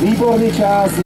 Výborný čas.